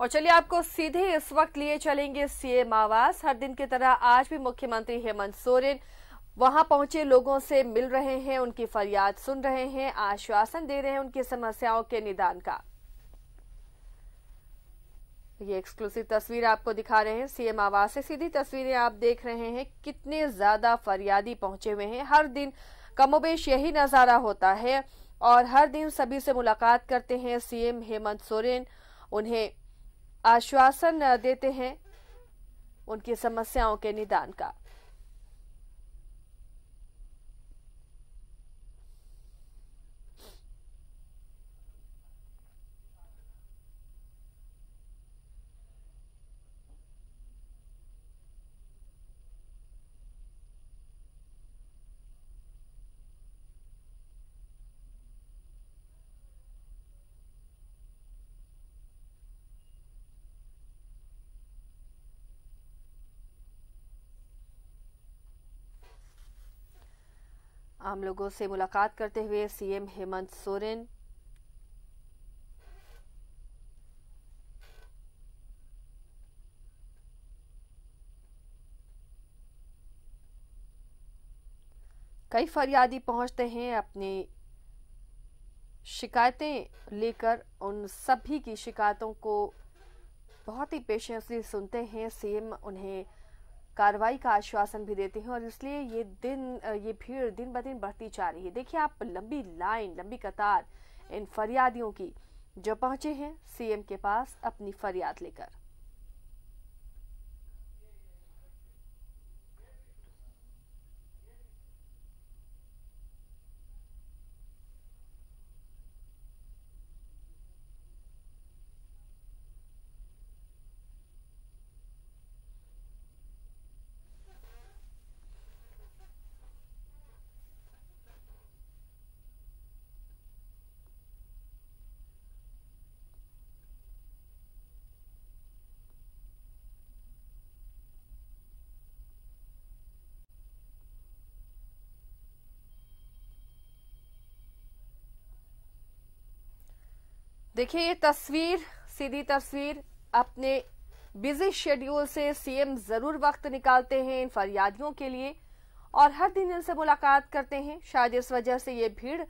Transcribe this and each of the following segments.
और चलिए आपको सीधे इस वक्त लिए चलेंगे सीएम आवास हर दिन की तरह आज भी मुख्यमंत्री हेमंत सोरेन वहाँ पहुँचे, लोगों से मिल रहे हैं, उनकी फरियाद सुन रहे हैं, आश्वासन दे रहे हैं उनकी समस्याओं के निदान का। ये एक्सक्लूसिव तस्वीर आपको दिखा रहे हैं सीएम आवास से। सीधी तस्वीरें आप देख रहे हैं, कितने ज़्यादा फरियादी पहुँचे हुए हैं। हर दिन कमोबेश यही नज़ारा होता है और हर दिन सभी से मुलाकात करते हैं सीएम हेमंत सोरेन। उन्हें आश्वासन देते हैं उनकी समस्याओं के निदान का। आम लोगों से मुलाकात करते हुए सीएम हेमंत सोरेन। कई फरियादी पहुँचते हैं अपनी शिकायतें लेकर। उन सभी की शिकायतों को बहुत ही पेशेंसली सुनते हैं। सीएम उन्हें कार्रवाई का आश्वासन भी देते हैं और इसलिए ये दिन ये भीड़ दिन ब दिन बढ़ती जा रही है। देखिए आप लंबी लाइन, लंबी कतार इन फरियादियों की, जो पहुँचे हैं सीएम के पास अपनी फरियाद लेकर। देखिए, ये तस्वीर, सीधी तस्वीर, अपने बिज़ी शेड्यूल से सीएम ज़रूर वक्त निकालते हैं इन फरियादियों के लिए और हर दिन इनसे मुलाकात करते हैं। शायद इस वजह से ये भीड़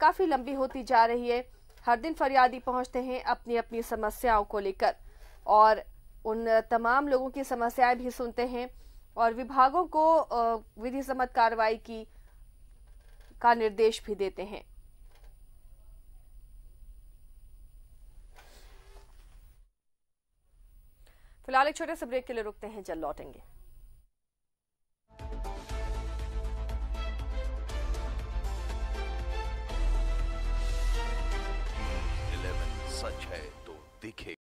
काफ़ी लंबी होती जा रही है। हर दिन फरियादी पहुँचते हैं अपनी अपनी समस्याओं को लेकर और उन तमाम लोगों की समस्याएँ भी सुनते हैं और विभागों को विधि सम्मत कार्रवाई की, का निर्देश भी देते हैं। फ़िलहाल एक छोटे से ब्रेक के लिए रुकते हैं, जल्द लौटेंगे। सच है तो दिखे।